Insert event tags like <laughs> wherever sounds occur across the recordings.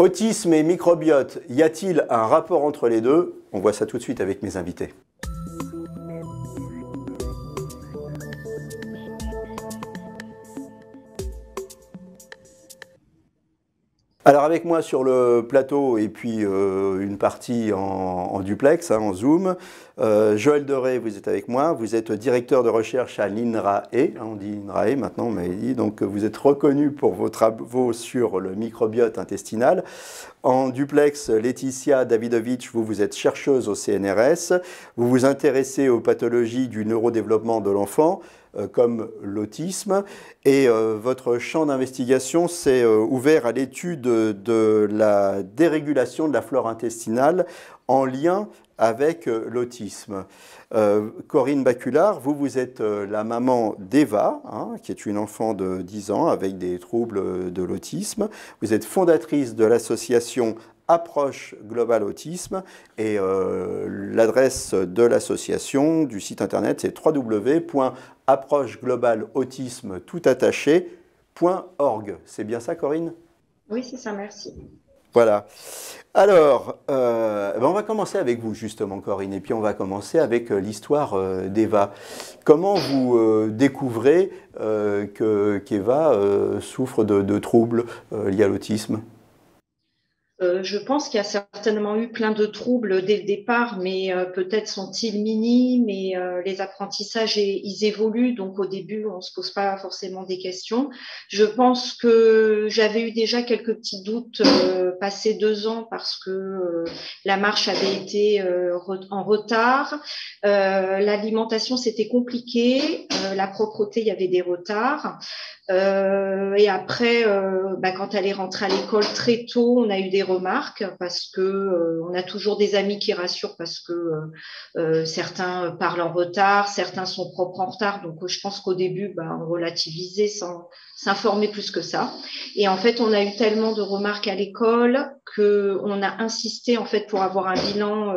Autisme et microbiote, y a-t-il un rapport entre les deux? On voit ça tout de suite avec mes invités. Alors avec moi sur le plateau et puis euh, une partie en, duplex, hein, en Zoom, euh, Joël Doré, vous êtes avec moi, vous êtes directeur de recherche à l'INRAE, hein, on dit INRAE maintenant, mais donc vous êtes reconnu pour vos travaux sur le microbiote intestinal. En duplex, Laetitia Davidovich, vous, vous êtes chercheuse au CNRS, vous vous intéressez aux pathologies du neurodéveloppement de l'enfant, comme l'autisme. Et euh, votre champ d'investigation s'est euh, ouvert à l'étude de la dérégulation de la flore intestinale en lien avec l'autisme. Corinne Baculard, vous, vous êtes la maman d'Eva, hein, qui est une enfant de 10 ans avec des troubles de l'autisme. Vous êtes fondatrice de l'association Approche Global Autisme et l'adresse de l'association du site internet c'est www approche globale autisme tout attaché.org. C'est bien ça, Corinne? Oui, c'est ça, merci. Voilà. Alors, euh, ben, on va commencer avec vous, justement, Corinne, et puis on va commencer avec euh, l'histoire euh, d'Eva. Comment vous découvrez qu'Eva souffre de troubles liés à l'autisme? Euh, je pense qu'il y a certainement eu plein de troubles dès le départ, mais euh, peut-être sont-ils minimes mais euh, les apprentissages, ils évoluent, donc au début, on ne se pose pas forcément des questions. Je pense que j'avais eu déjà quelques petits doutes passé deux ans parce que la marche avait été en retard, l'alimentation, c'était compliqué, la propreté, il y avait des retards. Euh, et après, euh, bah, quand elle est rentrée à l'école très tôt, on a eu des remarques parce que euh, on a toujours des amis qui rassurent parce que euh, certains parlent en retard, certains sont propres en retard. Donc, je pense qu'au début, bah, on relativisait sans s'informer plus que ça. Et en fait, on a eu tellement de remarques à l'école que on a insisté en fait pour avoir un bilan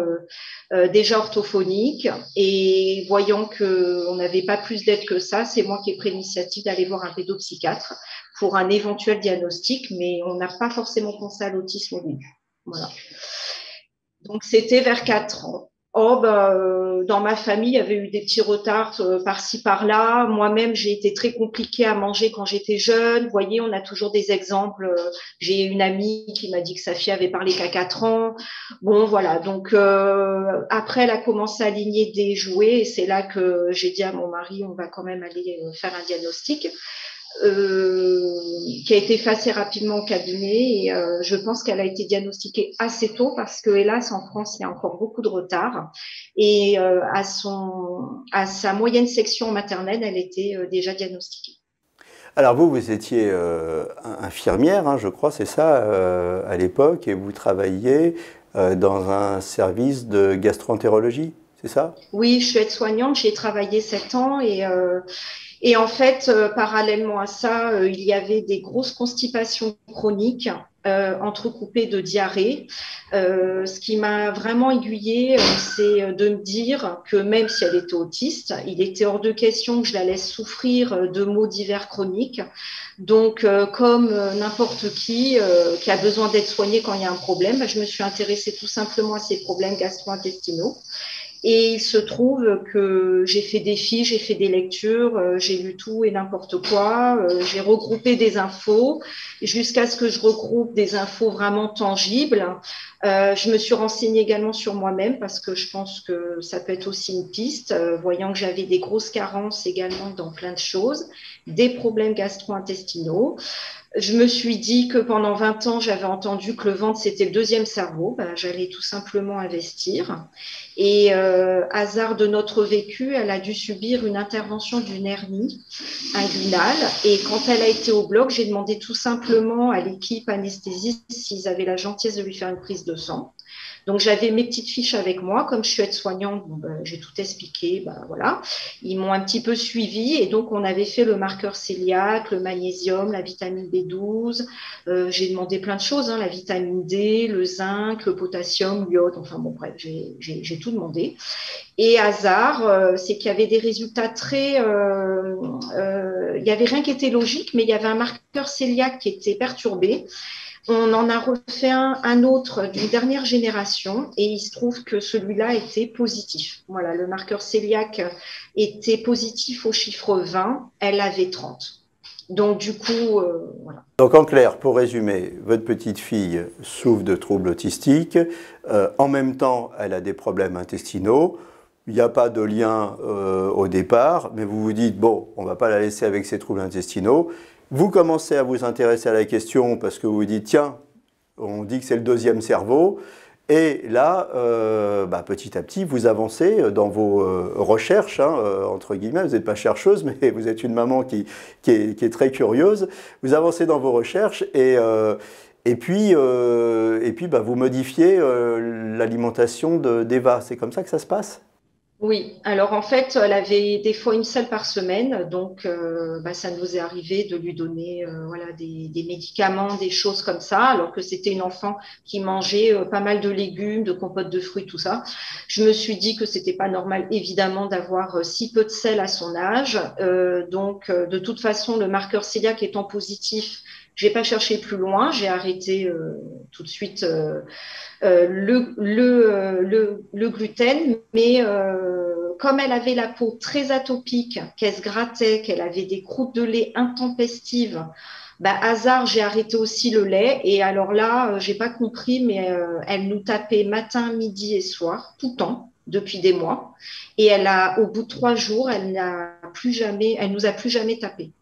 déjà orthophonique. Et voyant que on n'avait pas plus d'aide que ça, c'est moi qui ai pris l'initiative d'aller voir un pédopsychiatre psychiatre pour un éventuel diagnostic, mais on n'a pas forcément pensé à l'autisme au début. Voilà. Donc c'était vers 4 ans. Oh, bah, euh, dans ma famille, il y avait eu des petits retards euh, par-ci, par-là. Moi-même, j'ai été très compliquée à manger quand j'étais jeune. Vous voyez, on a toujours des exemples. Euh, j'ai une amie qui m'a dit que sa fille avait parlé qu'à 4 ans. Bon, voilà. Donc, après, elle a commencé à aligner des jouets. Et c'est là que j'ai dit à mon mari, on va quand même aller faire un diagnostic. Euh, qui a été assez rapidement au cabinet. Et euh, je pense qu'elle a été diagnostiquée assez tôt parce que, hélas, en France, il y a encore beaucoup de retard. Et euh, à, son, à sa moyenne section maternelle, elle était déjà diagnostiquée. Alors vous, vous étiez infirmière, hein, je crois, c'est ça, à l'époque, et vous travailliez dans un service de gastroentérologie, c'est ça? Oui, je suis aide-soignante, j'ai travaillé sept ans et et en fait, euh, parallèlement à ça, euh, il y avait des grosses constipations chroniques euh, entrecoupées de diarrhée. ce qui m'a vraiment aiguillée, c'est de me dire que même si elle était autiste, il était hors de question que je la laisse souffrir de maux divers chroniques. Donc, comme n'importe qui qui a besoin d'être soigné quand il y a un problème, bah, je me suis intéressée tout simplement à ces problèmes gastro-intestinaux. Et il se trouve que j'ai fait des fiches, j'ai fait des lectures, euh, j'ai lu tout et n'importe quoi, euh, j'ai regroupé des infos jusqu'à ce que je regroupe des infos vraiment tangibles. Euh, je me suis renseignée également sur moi-même parce que je pense que ça peut être aussi une piste, voyant que j'avais des grosses carences également dans plein de choses, des problèmes gastro-intestinaux. Je me suis dit que pendant 20 ans, j'avais entendu que le ventre, c'était le deuxième cerveau. Ben, J'allais tout simplement investir. Et euh, hasard de notre vécu, elle a dû subir une intervention d'une hernie inguinale. Et quand elle a été au bloc, j'ai demandé tout simplement à l'équipe anesthésiste s'ils avaient la gentillesse de lui faire une prise de sang. Donc j'avais mes petites fiches avec moi, comme je suis aide-soignante, ben, j'ai tout expliqué, ben, voilà. Ils m'ont un petit peu suivi et donc on avait fait le marqueur cœliaque, le magnésium, la vitamine B12. Euh, j'ai demandé plein de choses, hein, la vitamine D, le zinc, le potassium, l'iode, enfin bon bref, j'ai tout demandé. Et hasard, euh, c'est qu'il y avait des résultats très, euh, il y avait rien qui était logique, mais il y avait un marqueur cœliaque qui était perturbé. On en a refait un, autre d'une dernière génération et il se trouve que celui-là était positif. Voilà, le marqueur cœliaque était positif au chiffre 20, elle avait 30. Donc du coup, euh, voilà. Donc en clair, pour résumer, votre petite fille souffre de troubles autistiques. Euh, en même temps, elle a des problèmes intestinaux. Il n'y a pas de lien euh, au départ, mais vous vous dites, bon, on ne va pas la laisser avec ses troubles intestinaux. Vous commencez à vous intéresser à la question parce que vous vous dites, tiens, on dit que c'est le deuxième cerveau. Et là, euh, bah, petit à petit, vous avancez dans vos euh, recherches, hein, entre guillemets. Vous n'êtes pas chercheuse, <laughs> mais vous êtes une maman qui, est, très curieuse. Vous avancez dans vos recherches et, et puis, et puis bah, vous modifiez l'alimentation d'Eva. C'est comme ça que ça se passe? Oui, alors en fait, elle avait des fois une seule par semaine, donc euh, bah, ça nous est arrivé de lui donner euh, voilà, des, médicaments, des choses comme ça, alors que c'était une enfant qui mangeait euh, pas mal de légumes, de compotes de fruits, tout ça. Je me suis dit que c'était pas normal, évidemment, d'avoir si peu de sel à son âge. donc, de toute façon, le marqueur cœliaque étant positif, j'ai pas cherché plus loin, j'ai arrêté tout de suite euh, euh, le, gluten, mais euh, comme elle avait la peau très atopique, qu'elle se grattait, qu'elle avait des croûtes de lait intempestives, bah, hasard, j'ai arrêté aussi le lait. Et alors là, j'ai pas compris, mais elle nous tapait matin, midi et soir, tout le temps, depuis des mois. Et elle a, au bout de trois jours, elle n'a plus jamais, elle nous a plus jamais tapé.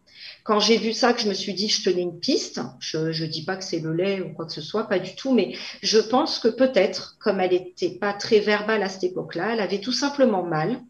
Quand j'ai vu ça, que je me suis dit, je tenais une piste. Je ne dis pas que c'est le lait ou quoi que ce soit, pas du tout, mais je pense que peut-être, comme elle n'était pas très verbale à cette époque-là, elle avait tout simplement mal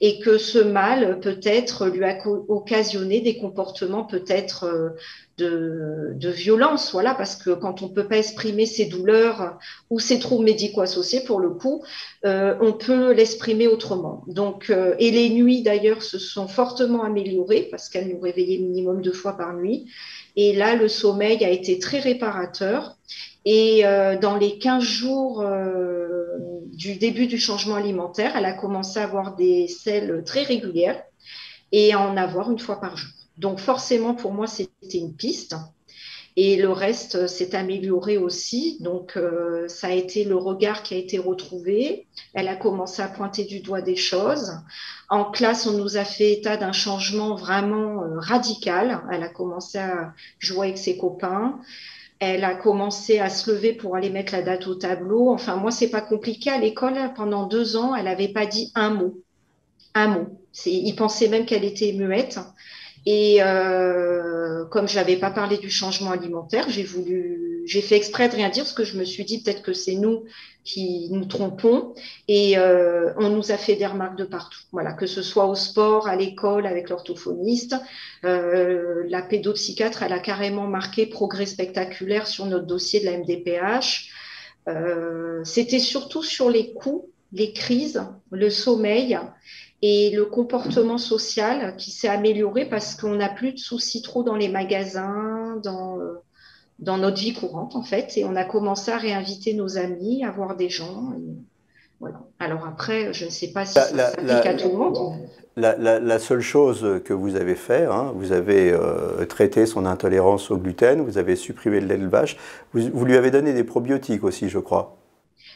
et que ce mal peut-être lui a occasionné des comportements peut-être euh, de, violence, voilà, parce que quand on ne peut pas exprimer ses douleurs ou ses troubles médicaux associés, pour le coup, euh, on peut l'exprimer autrement. Euh, et les nuits d'ailleurs se sont fortement améliorées parce qu'elle nous réveillait minimum deux fois par nuit. Et là, le sommeil a été très réparateur. Et euh, dans les 15 jours du début du changement alimentaire, elle a commencé à avoir des selles très régulières et à en avoir une fois par jour. Donc forcément, pour moi, c'était une piste. Et le reste euh, s'est amélioré aussi. Donc, euh, ça a été le regard qui a été retrouvé. Elle a commencé à pointer du doigt des choses. En classe, on nous a fait état d'un changement vraiment euh, radical. Elle a commencé à jouer avec ses copains. Elle a commencé à se lever pour aller mettre la date au tableau. Enfin, moi, c'est pas compliqué. À l'école, pendant deux ans, elle n'avait pas dit un mot. Un mot. Il pensait même qu'elle était muette. Et euh, comme je n'avais pas parlé du changement alimentaire, j'ai voulu, j'ai fait exprès de rien dire parce que je me suis dit peut-être que c'est nous qui nous trompons. Et euh, on nous a fait des remarques de partout. Voilà, que ce soit au sport, à l'école, avec l'orthophoniste, euh, la pédopsychiatre, elle a carrément marqué progrès spectaculaire sur notre dossier de la MDPH. Euh, C'était surtout sur les coups, les crises, le sommeil et le comportement social qui s'est amélioré parce qu'on n'a plus de soucis trop dans les magasins, dans, dans notre vie courante en fait, et on a commencé à réinviter nos amis, à voir des gens. voilà. Alors après, je ne sais pas si ça s'applique à tout le monde. La, seule chose que vous avez fait, hein, vous avez euh, traité son intolérance au gluten, vous avez supprimé l'élevage, vous, vous lui avez donné des probiotiques aussi, je crois.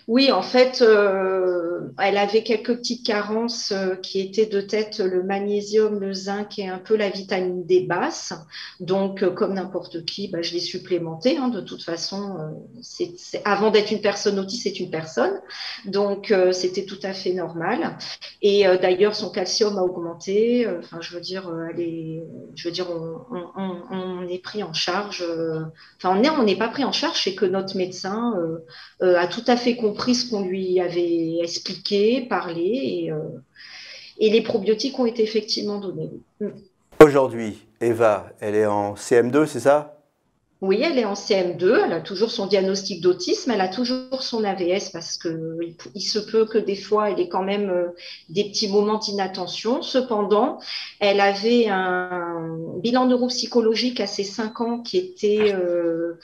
Oui, en fait, euh, elle avait quelques petites carences euh, qui étaient de tête le magnésium, le zinc et un peu la vitamine D basse. Donc, euh, comme n'importe qui, bah, je l'ai supplémenté. Hein, de toute façon, avant d'être une personne autiste, c'est une personne. Donc, c'était tout à fait normal. Et d'ailleurs, son calcium a augmenté. Enfin, je veux dire, elle est, je veux dire, on, est pris en charge. Enfin, on n'est pas pris en charge, c'est que notre médecin a tout à fait compris pris ce qu'on lui avait expliqué, parlé, et, euh, et, les probiotiques ont été effectivement donnés. Mm. Aujourd'hui, Eva, elle est en CM2, c'est ça? Oui, elle est en CM2, elle a toujours son diagnostic d'autisme, elle a toujours son AVS parce que il, se peut que des fois elle ait quand même euh, des petits moments d'inattention. Cependant, elle avait un bilan neuropsychologique à ses 5 ans qui était euh,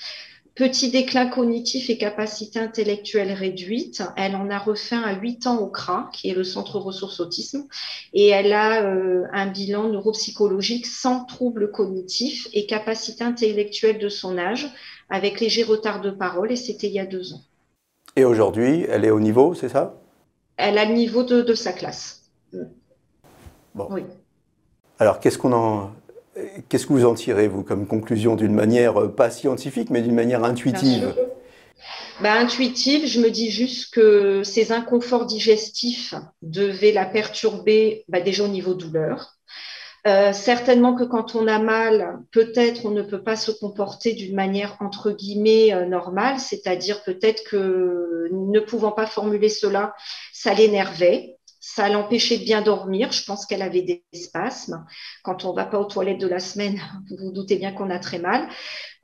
Petit déclin cognitif et capacité intellectuelle réduite. Elle en a refait à 8 ans au CRA, qui est le Centre ressources autisme, et elle a euh, un bilan neuropsychologique sans troubles cognitifs et capacité intellectuelle de son âge, avec léger retard de parole, et c'était il y a deux ans. Et aujourd'hui, elle est au niveau, c'est ça? Elle a le niveau de, sa classe. Bon. Oui. Alors, qu'est-ce qu'on en, qu'est-ce que vous en tirez, vous, comme conclusion, d'une manière euh, pas scientifique, mais d'une manière intuitive? Bah, Intuitive, je me dis juste que ces inconforts digestifs devaient la perturber bah, déjà au niveau douleur. Euh, certainement que quand on a mal, peut-être on ne peut pas se comporter d'une manière entre guillemets euh, normale, c'est-à-dire peut-être que ne pouvant pas formuler cela, ça l'énervait ça l'empêchait de bien dormir. Je pense qu'elle avait des spasmes. Quand on ne va pas aux toilettes de la semaine, <laughs> vous vous doutez bien qu'on a très mal.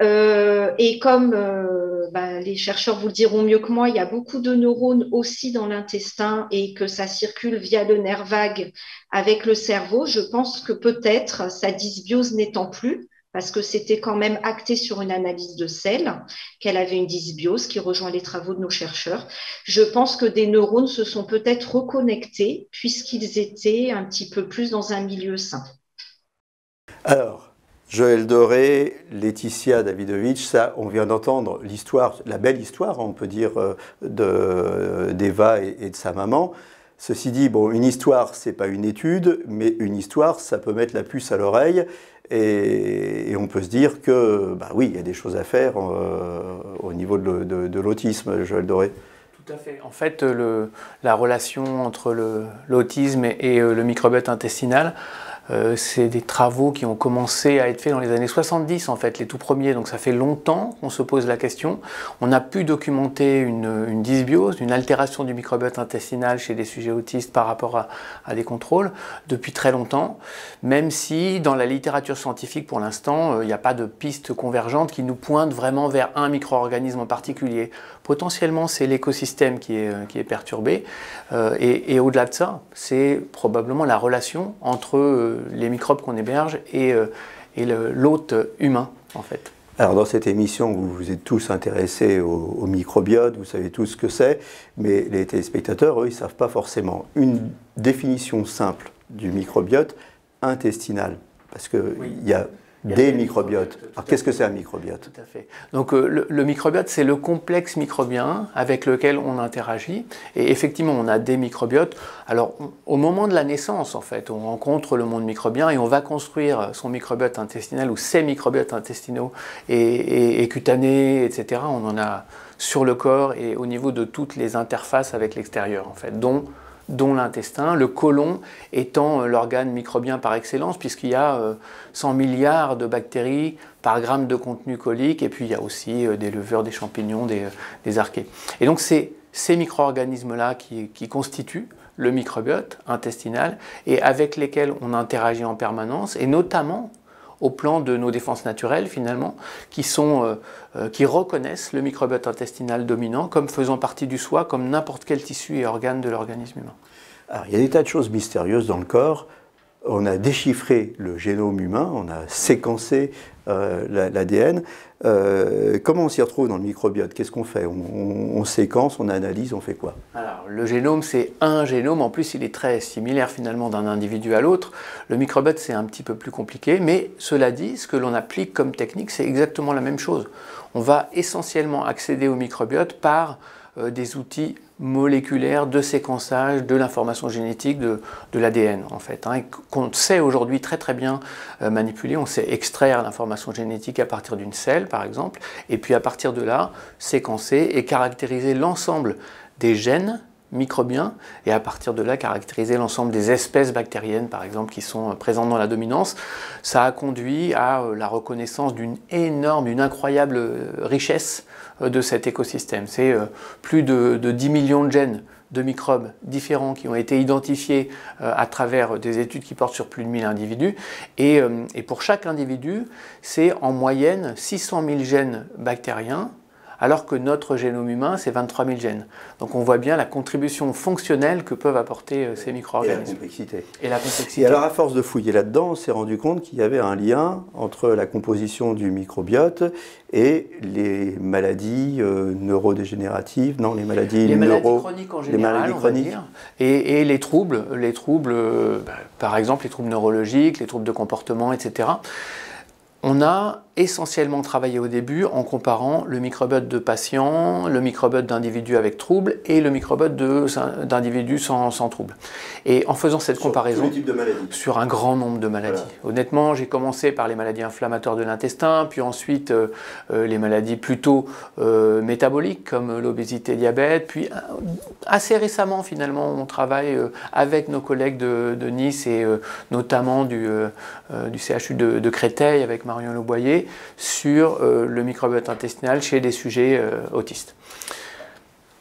Euh, et comme euh, bah, les chercheurs vous le diront mieux que moi, il y a beaucoup de neurones aussi dans l'intestin et que ça circule via le nerf vague avec le cerveau. Je pense que peut-être sa dysbiose n'étant plus, parce que c'était quand même acté sur une analyse de sel, qu'elle avait une dysbiose qui rejoint les travaux de nos chercheurs. Je pense que des neurones se sont peut-être reconnectés puisqu'ils étaient un petit peu plus dans un milieu sain. Alors, Joël Doré, Laetitia Davidovitch, ça, on vient d'entendre l'histoire, la belle histoire, on peut dire, euh, d'Eva et, et de sa maman. Ceci dit, bon, une histoire, c'est pas une étude, mais une histoire, ça peut mettre la puce à l'oreille. Et, on peut se dire que, bah oui, il y a des choses à faire euh, au niveau de, de l'autisme, Joël Doré. Tout à fait. En fait, le, la relation entre l'autisme et, et, euh, le microbiote intestinal, euh, c'est des travaux qui ont commencé à être faits dans les années 70, en fait, les tout premiers. Donc ça fait longtemps qu'on se pose la question. On a pu documenter une, dysbiose, une altération du microbiote intestinal chez des sujets autistes par rapport à, des contrôles depuis très longtemps, même si dans la littérature scientifique, pour l'instant, euh, il n'y a pas de piste convergente qui nous pointe vraiment vers un micro-organisme en particulier. Potentiellement, c'est l'écosystème qui est, euh, qui est perturbé. et, et au-delà de ça, c'est probablement la relation entre les microbes qu'on héberge et, euh, l'hôte humain, en fait. Alors dans cette émission, vous vous êtes tous intéressés au, microbiote, vous savez tous ce que c'est, mais les téléspectateurs, eux, ils ne savent pas forcément. Une définition simple du microbiote intestinal, parce qu'il y a des microbiotes. Alors qu'est-ce que c'est un microbiote Tout à fait. Donc euh, le, microbiote, c'est le complexe microbien avec lequel on interagit. Et effectivement, on a des microbiotes. Alors au moment de la naissance, en fait, on rencontre le monde microbien et on va construire son microbiote intestinal ou ses microbiotes intestinaux et, et cutanés, etc. On en a sur le corps et au niveau de toutes les interfaces avec l'extérieur, en fait, dont dont l'intestin, le côlon étant euh, l'organe microbien par excellence, puisqu'il y a 100 euh, milliards de bactéries par gramme de contenu colique, et puis il y a aussi euh, des levures, des champignons, des, archées. Et donc c'est ces micro-organismes-là qui, qui, constituent le microbiote intestinal et avec lesquels on interagit en permanence, et notamment au plan de nos défenses naturelles finalement, qui, sont, euh, euh, qui reconnaissent le microbiote intestinal dominant comme faisant partie du soi, comme n'importe quel tissu et organe de l'organisme humain. Alors, il y a des tas de choses mystérieuses dans le corps. On a déchiffré le génome humain, on a séquencé euh, l'ADN. Euh, comment on s'y retrouve dans le microbiote? Qu'est-ce qu'on fait? On, séquence, on analyse, on fait quoi? Alors, le génome, c'est un génome. En plus, il est très similaire finalement d'un individu à l'autre. Le microbiote, c'est un petit peu plus compliqué. Mais cela dit, ce que l'on applique comme technique, c'est exactement la même chose. On va essentiellement accéder au microbiote par euh, des outils moléculaires de séquençage de l'information génétique de, l'ADN en fait, hein, qu'on sait aujourd'hui très très bien euh, manipuler. On sait extraire l'information génétique à partir d'une cellule par exemple, et puis à partir de là séquencer et caractériser l'ensemble des gènes microbiens et à partir de là caractériser l'ensemble des espèces bactériennes par exemple qui sont euh, présentes dans la dominance. Ça a conduit à la reconnaissance d'une énorme, d'une incroyable richesse euh, de cet écosystème. C'est euh, plus de, 10 millions de gènes de microbes différents qui ont été identifiés euh, à travers des études qui portent sur plus de 1000 individus. Et, et pour chaque individu, c'est en moyenne 600 000 gènes bactériens alors que notre génome humain, c'est 23 000 gènes. Donc on voit bien la contribution fonctionnelle que peuvent apporter euh, ces micro-organismes. Et la complexité. Et la complexité. Et alors à force de fouiller là-dedans, on s'est rendu compte qu'il y avait un lien entre la composition du microbiote et les maladies euh, neurodégénératives, non, les maladies, les maladies chroniques en général, les maladies chroniques. Dire, et, les troubles, les troubles, euh, bah, par exemple les troubles neurologiques, les troubles de comportement, etc. On a essentiellement travaillé au début en comparant le microbiote de patients, le microbiote d'individus avec troubles et le microbiote d'individus sans, sans troubles. Et en faisant cette comparaison sur un grand nombre de maladies. Honnêtement, j'ai commencé par les maladies inflammatoires de l'intestin, puis ensuite euh, euh, les maladies plutôt euh, métaboliques comme l'obésité, diabète, puis assez récemment finalement on travaille avec nos collègues de, Nice et notamment du, du CHU de, de Créteil avec Marion Leboyer sur euh, le microbiote intestinal chez des sujets euh, autistes.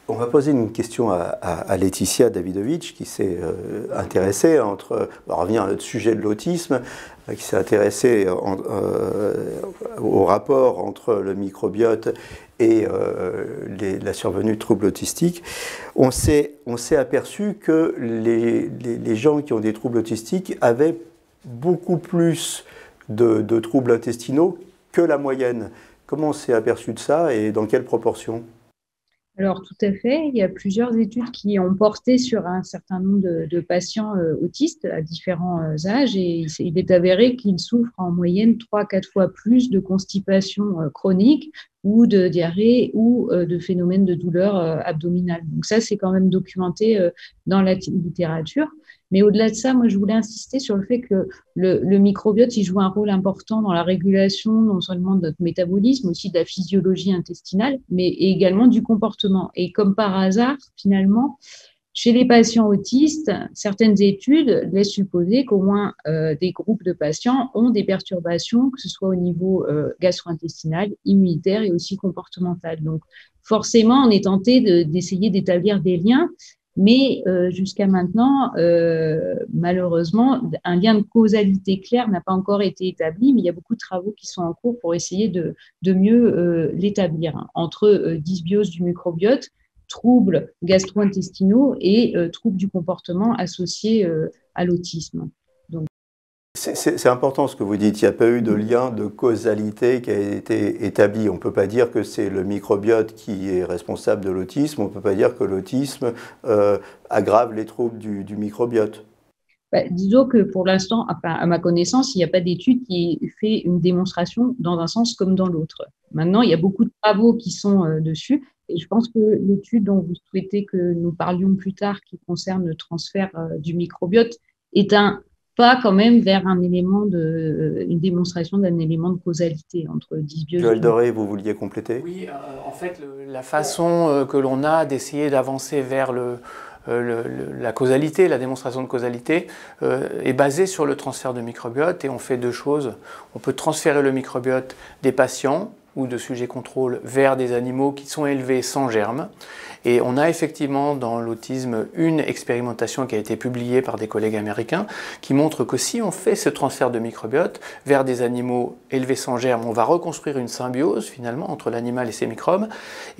On va poser une question à, Laetitia Davidovich qui s'est euh, intéressée entre, on revenir à notre sujet de l'autisme, qui s'est intéressée au rapport entre le microbiote et la survenue de troubles autistiques. On s'est aperçu que les, les, gens qui ont des troubles autistiques avaient beaucoup plus de, troubles intestinaux que la moyenne. Comment on s'est aperçu de ça et dans quelle proportion? Alors, tout à fait. Il y a plusieurs études qui ont porté sur un certain nombre de, patients euh, autistes à différents euh, âges et il est avéré qu'ils souffrent en moyenne 3-4 fois plus de constipation euh, chronique ou de diarrhée ou de phénomènes de douleur abdominale. Donc ça, c'est quand même documenté dans la littérature. Mais au-delà de ça, moi, je voulais insister sur le fait que le, microbiote, il joue un rôle important dans la régulation non seulement de notre métabolisme, aussi de la physiologie intestinale, mais également du comportement. Et comme par hasard, finalement, chez les patients autistes, certaines études laissent supposer qu'au moins euh, des groupes de patients ont des perturbations, que ce soit au niveau euh, gastro-intestinal, immunitaire et aussi comportemental. Donc, forcément, on est tenté d'essayer d'établir des liens, mais euh, jusqu'à maintenant, euh, malheureusement, un lien de causalité clair n'a pas encore été établi, mais il y a beaucoup de travaux qui sont en cours pour essayer de, mieux euh, l'établir entre dysbiose du microbiote, troubles gastro-intestinaux et troubles du comportement associés à l'autisme. C'est important ce que vous dites. Il n'y a pas eu de lien de causalité qui a été établi. On ne peut pas dire que c'est le microbiote qui est responsable de l'autisme. On ne peut pas dire que l'autisme euh, aggrave les troubles du, microbiote. Bah, disons que pour l'instant, à ma connaissance, il n'y a pas d'étude qui fait une démonstration dans un sens comme dans l'autre. Maintenant, il y a beaucoup de travaux qui sont euh, dessus. Et je pense que l'étude dont vous souhaitez que nous parlions plus tard, qui concerne le transfert euh, du microbiote, est un pas quand même vers un élément de, euh, une démonstration d'un élément de causalité entre dysbiose. Joël Doré, vous vouliez compléter? Oui, euh, en fait, la façon euh, que l'on a d'essayer d'avancer vers le, la causalité, la démonstration de causalité, est basée sur le transfert de microbiote et on fait deux choses. On peut transférer le microbiote des patients ou de sujets contrôle vers des animaux qui sont élevés sans germes. Et on a effectivement dans l'autisme une expérimentation qui a été publiée par des collègues américains qui montre que si on fait ce transfert de microbiote vers des animaux élevés sans germes, on va reconstruire une symbiose finalement entre l'animal et ses microbes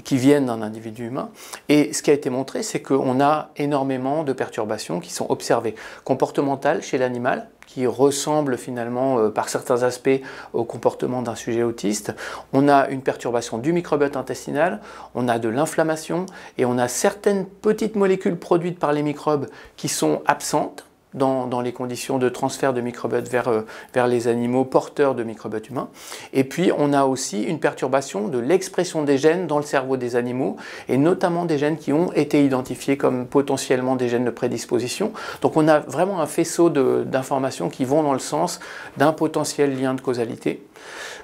qui viennent d'un individu humain. Et ce qui a été montré, c'est qu'on a énormément de perturbations qui sont observées comportementales chez l'animal qui ressemble finalement euh, par certains aspects au comportement d'un sujet autiste. On a une perturbation du microbiote intestinal, on a de l'inflammation et on a certaines petites molécules produites par les microbes qui sont absentes dans, les conditions de transfert de microbiote vers, euh, vers les animaux porteurs de microbiote humain. Et puis, on a aussi une perturbation de l'expression des gènes dans le cerveau des animaux, et notamment des gènes qui ont été identifiés comme potentiellement des gènes de prédisposition. Donc, on a vraiment un faisceau d'informations qui vont dans le sens d'un potentiel lien de causalité.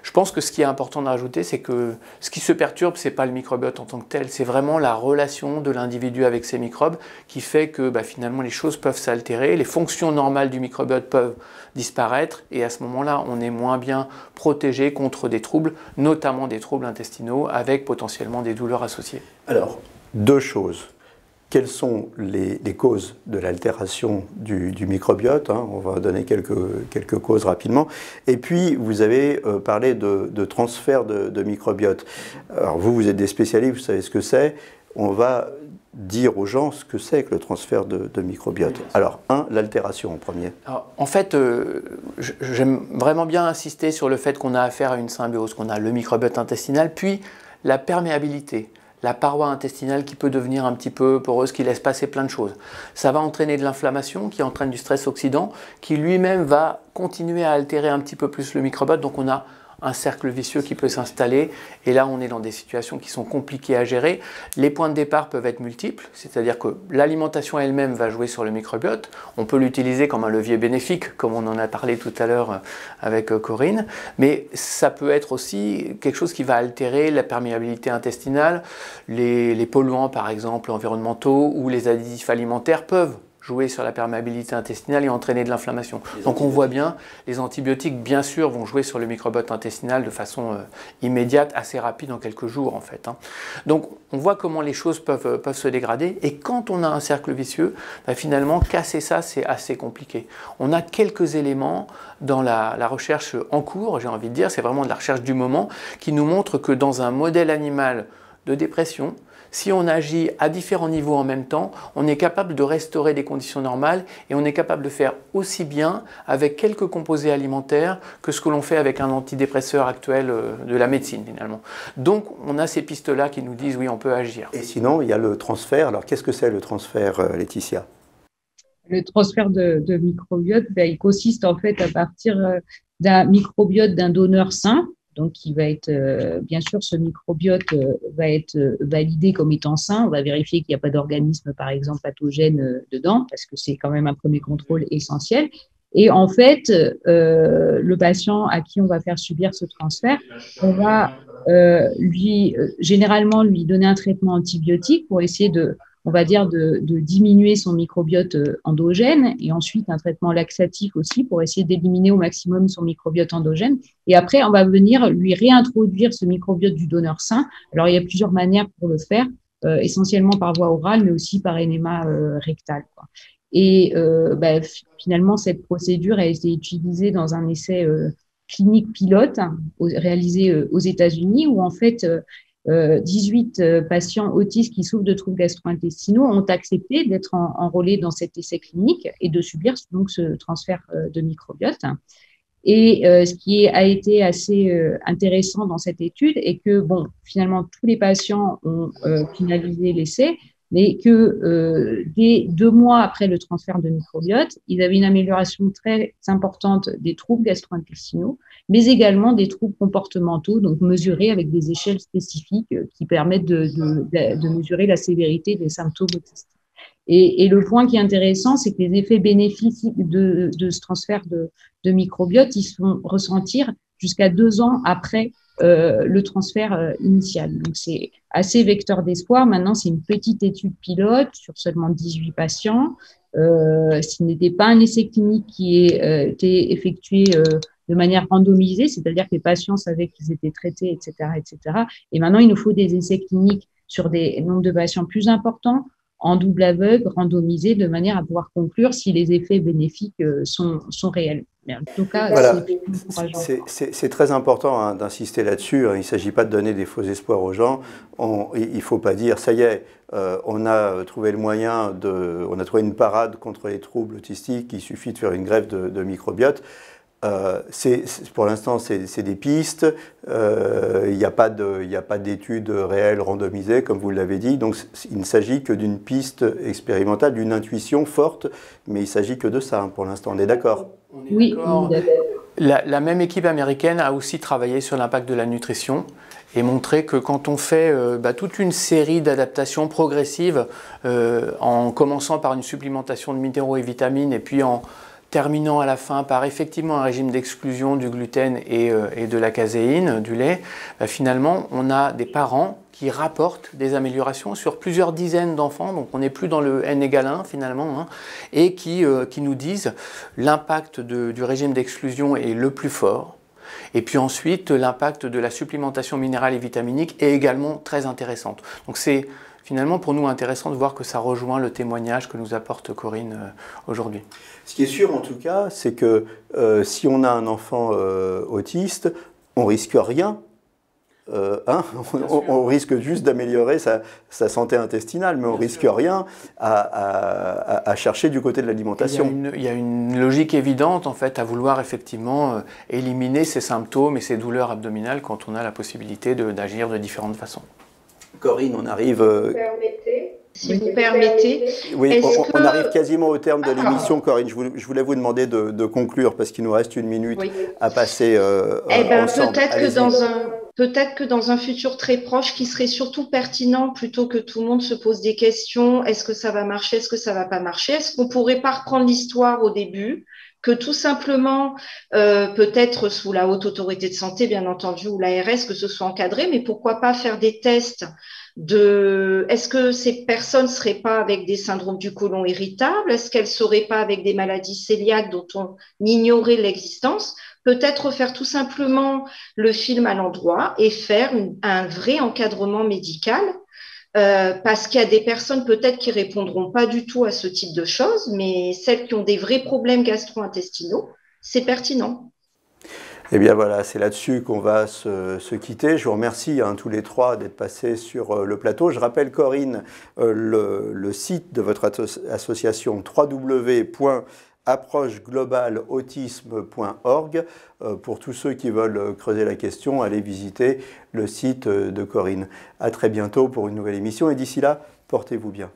Je pense que ce qui est important de rajouter, c'est que ce qui se perturbe, ce n'est pas le microbiote en tant que tel, c'est vraiment la relation de l'individu avec ses microbes qui fait que bah, finalement les choses peuvent s'altérer, les fonctions normales du microbiote peuvent disparaître et à ce moment-là, on est moins bien protégé contre des troubles, notamment des troubles intestinaux avec potentiellement des douleurs associées. Alors, deux choses quelles sont les, causes de l'altération du, microbiote hein, On va donner quelques, quelques, causes rapidement. Et puis, vous avez euh, parlé de, transfert de, microbiote. Alors, vous, vous êtes des spécialistes, vous savez ce que c'est. On va dire aux gens ce que c'est que le transfert de, microbiote. Alors, un, l'altération en premier. en fait, euh, j'aime vraiment bien insister sur le fait qu'on a affaire à une symbiose, qu'on a le microbiote intestinal, puis la perméabilité la paroi intestinale qui peut devenir un petit peu poreuse, qui laisse passer plein de choses. Ça va entraîner de l'inflammation, qui entraîne du stress oxydant, qui lui-même va continuer à altérer un petit peu plus le microbiote. Donc on a un cercle vicieux qui peut s'installer. Et là, on est dans des situations qui sont compliquées à gérer. Les points de départ peuvent être multiples, c'est-à-dire que l'alimentation elle-même va jouer sur le microbiote. On peut l'utiliser comme un levier bénéfique, comme on en a parlé tout à l'heure avec Corinne. Mais ça peut être aussi quelque chose qui va altérer la perméabilité intestinale. Les, les polluants, par exemple, environnementaux ou les additifs alimentaires peuvent jouer sur la perméabilité intestinale et entraîner de l'inflammation. Donc on voit bien, les antibiotiques, bien sûr, vont jouer sur le microbiote intestinal de façon euh, immédiate, assez rapide, en quelques jours en fait. Hein. Donc on voit comment les choses peuvent, euh, peuvent se dégrader. Et quand on a un cercle vicieux, bah, finalement, casser ça, c'est assez compliqué. On a quelques éléments dans la, la recherche en cours, j'ai envie de dire, c'est vraiment de la recherche du moment, qui nous montre que dans un modèle animal de dépression, si on agit à différents niveaux en même temps, on est capable de restaurer des conditions normales et on est capable de faire aussi bien avec quelques composés alimentaires que ce que l'on fait avec un antidépresseur actuel euh, de la médecine finalement. Donc on a ces pistes-là qui nous disent oui, on peut agir. Et sinon, il y a le transfert. Alors qu'est-ce que c'est le transfert, euh, Laetitia? Le transfert de, microbiote, ben, il consiste en fait à partir euh, d'un microbiote d'un donneur sain, donc qui va être, euh, bien sûr, ce microbiote euh, va être euh, validé comme étant sain. On va vérifier qu'il n'y a pas d'organisme, par exemple, pathogène dedans, parce que c'est quand même un premier contrôle essentiel. Et en fait, le patient à qui on va faire subir ce transfert, on va lui, généralement, lui donner un traitement antibiotique pour essayer de on va dire, de, diminuer son microbiote euh, endogène et ensuite un traitement laxatif aussi pour essayer d'éliminer au maximum son microbiote endogène. Et après, on va venir lui réintroduire ce microbiote du donneur sain. Alors, il y a plusieurs manières pour le faire, euh, essentiellement par voie orale, mais aussi par énéma euh, rectal. Et bah, finalement, cette procédure a été utilisée dans un essai clinique pilote réalisé aux États-Unis où en fait 18 euh, patients autistes qui souffrent de troubles gastro-intestinaux ont accepté d'être enrôlés dans cet essai clinique et de subir donc ce transfert euh, de microbiote. Et euh, ce qui a été assez intéressant dans cette étude est que, bon, finalement, tous les patients ont finalisé l'essai, mais que dès deux mois après le transfert de microbiote, ils avaient une amélioration très importante des troubles gastro-intestinaux, mais également des troubles comportementaux, donc mesurés avec des échelles spécifiques euh, qui permettent de, mesurer la sévérité des symptômes autistiques. Et, le point qui est intéressant, c'est que les effets bénéfiques de, ce transfert de, microbiote, ils se font ressentir jusqu'à deux ans après euh, le transfert euh, initial. Donc c'est assez vecteur d'espoir. Maintenant, c'est une petite étude pilote sur seulement 18 patients. Euh, ce n'était pas un essai clinique qui ait été effectué de manière randomisée, c'est-à-dire que les patients savaient qu'ils étaient traités, etc., etc. Et maintenant, il nous faut des essais cliniques sur des nombres de patients plus importants, en double aveugle, randomisés, de manière à pouvoir conclure si les effets bénéfiques euh, sont, sont réels. Mais en tout cas, voilà. c'est très important hein, d'insister là-dessus. Hein. Il ne s'agit pas de donner des faux espoirs aux gens. il ne faut pas dire, ça y est, euh, on a trouvé le moyen de, on a trouvé une parade contre les troubles autistiques. Il suffit de faire une grève de, de microbiote. Euh, pour l'instant, c'est des pistes. Euh, il n'y a pas d'études réelles randomisées, comme vous l'avez dit. Donc, il ne s'agit que d'une piste expérimentale, d'une intuition forte, mais il ne s'agit que de ça hein, pour l'instant. On est d'accord? Oui. La, la, même équipe américaine a aussi travaillé sur l'impact de la nutrition et montré que quand on fait euh, bah, toute une série d'adaptations progressives, en commençant par une supplémentation de minéraux et vitamines, et puis en terminant à la fin par effectivement un régime d'exclusion du gluten et, euh, de la caséine, du lait, bah, finalement, on a des parents qui rapportent des améliorations sur plusieurs dizaines d'enfants, donc on n'est plus dans le N égale 1 finalement, hein, et qui, euh, qui, nous disent l'impact du régime d'exclusion est le plus fort. Et puis ensuite, l'impact de la supplémentation minérale et vitaminique est également très intéressante. Donc c'est finalement pour nous intéressant de voir que ça rejoint le témoignage que nous apporte Corinne euh, aujourd'hui. Ce qui est sûr en tout cas, c'est que euh, si on a un enfant euh, autiste, on risque rien. Hein on, risque juste d'améliorer sa, santé intestinale, mais on risque rien à, chercher du côté de l'alimentation. Il, y a une logique évidente en fait à vouloir effectivement éliminer ces symptômes et ces douleurs abdominales quand on a la possibilité d'agir de différentes façons. Corinne, on arrive. Euh, permettez, si vous permettez. Oui, on, arrive quasiment au terme de ah. l'émission, Corinne. Je voulais, vous demander de, conclure parce qu'il nous reste une minute à passer euh, eh ben, Peut-être que, dans un, peut-être que dans un futur très proche, qui serait surtout pertinent, plutôt que tout le monde se pose des questions, est-ce que ça va marcher, est-ce que ça va pas marcher, est-ce qu'on pourrait pas reprendre l'histoire au début que tout simplement, euh, peut-être sous la haute autorité de santé, bien entendu, ou l'ARS, que ce soit encadré, mais pourquoi pas faire des tests de est-ce que ces personnes seraient pas avec des syndromes du côlon irritable Est-ce qu'elles seraient pas avec des maladies cœliaques dont on ignorait l'existence? Peut-être faire tout simplement le film à l'endroit et faire un vrai encadrement médical euh, parce qu'il y a des personnes peut-être qui répondront pas du tout à ce type de choses, mais celles qui ont des vrais problèmes gastro-intestinaux, c'est pertinent. Eh bien voilà, c'est là-dessus qu'on va se, quitter. Je vous remercie hein, tous les trois d'être passés sur euh, le plateau. Je rappelle, Corinne, euh, le, site de votre association www.approcheglobalautisme.org. Euh, pour tous ceux qui veulent creuser la question, allez visiter le site de Corinne. À très bientôt pour une nouvelle émission et d'ici là, portez-vous bien.